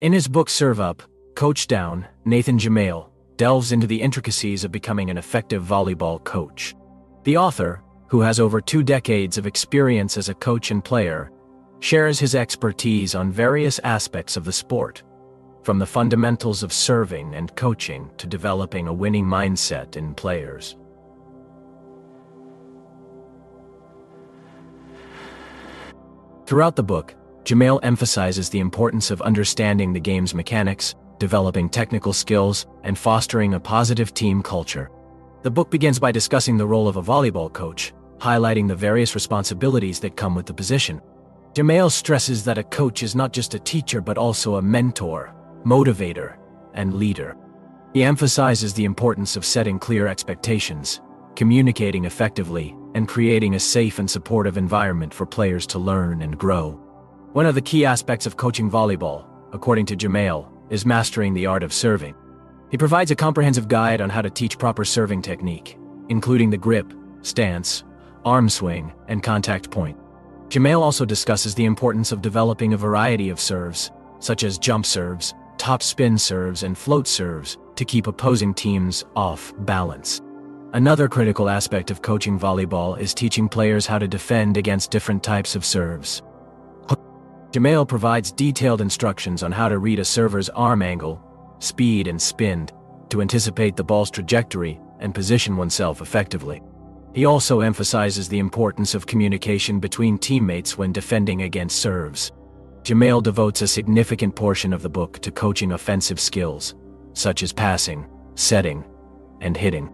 In his book Serve Up, Coach Down, Nathan Jamail delves into the intricacies of becoming an effective volleyball coach. The author, who has over two decades of experience as a coach and player, shares his expertise on various aspects of the sport, from the fundamentals of serving and coaching to developing a winning mindset in players. Throughout the book, Jamail emphasizes the importance of understanding the game's mechanics, developing technical skills, and fostering a positive team culture. The book begins by discussing the role of a volleyball coach, highlighting the various responsibilities that come with the position. Jamail stresses that a coach is not just a teacher but also a mentor, motivator, and leader. He emphasizes the importance of setting clear expectations, communicating effectively, and creating a safe and supportive environment for players to learn and grow. One of the key aspects of coaching volleyball, according to Jamail, is mastering the art of serving. He provides a comprehensive guide on how to teach proper serving technique, including the grip, stance, arm swing, and contact point. Jamail also discusses the importance of developing a variety of serves, such as jump serves, top spin serves, and float serves, to keep opposing teams off balance. Another critical aspect of coaching volleyball is teaching players how to defend against different types of serves. Jamail provides detailed instructions on how to read a server's arm angle, speed, and spin to anticipate the ball's trajectory and position oneself effectively. He also emphasizes the importance of communication between teammates when defending against serves. Jamail devotes a significant portion of the book to coaching offensive skills, such as passing, setting, and hitting.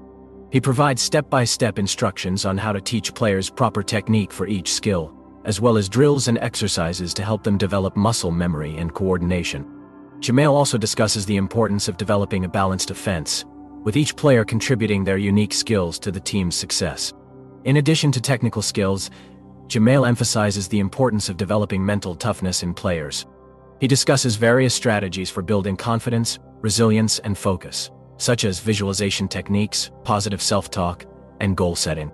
He provides step-by-step instructions on how to teach players proper technique for each skill, as well as drills and exercises to help them develop muscle memory and coordination. Jamail also discusses the importance of developing a balanced offense, with each player contributing their unique skills to the team's success. In addition to technical skills, Jamail emphasizes the importance of developing mental toughness in players. He discusses various strategies for building confidence, resilience, and focus, such as visualization techniques, positive self-talk, and goal setting.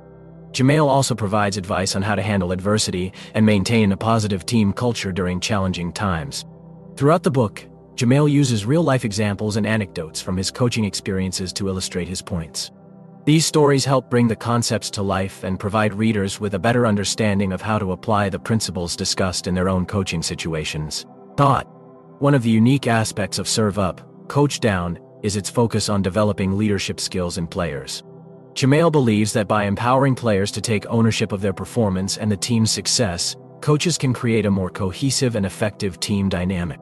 Jamail also provides advice on how to handle adversity and maintain a positive team culture during challenging times. Throughout the book, Jamail uses real-life examples and anecdotes from his coaching experiences to illustrate his points. These stories help bring the concepts to life and provide readers with a better understanding of how to apply the principles discussed in their own coaching situations. Thought One of the unique aspects of Serve Up, Coach Down, is its focus on developing leadership skills in players. Jamail believes that by empowering players to take ownership of their performance and the team's success, coaches can create a more cohesive and effective team dynamic.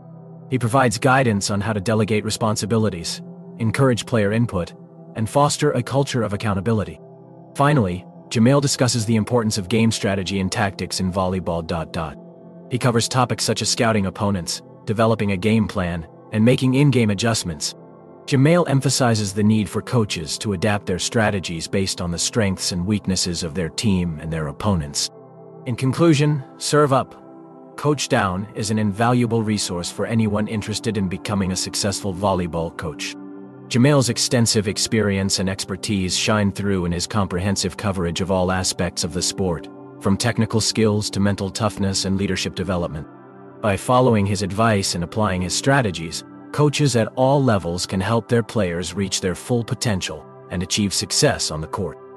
He provides guidance on how to delegate responsibilities, encourage player input, and foster a culture of accountability. Finally, Jamail discusses the importance of game strategy and tactics in volleyball. dot He covers topics such as scouting opponents, developing a game plan, and making in-game adjustments. Jamail emphasizes the need for coaches to adapt their strategies based on the strengths and weaknesses of their team and their opponents. In conclusion, Serve Up, Coach Down is an invaluable resource for anyone interested in becoming a successful volleyball coach. Jamail's extensive experience and expertise shine through in his comprehensive coverage of all aspects of the sport, from technical skills to mental toughness and leadership development. By following his advice and applying his strategies, coaches at all levels can help their players reach their full potential and achieve success on the court.